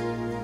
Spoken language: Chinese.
了。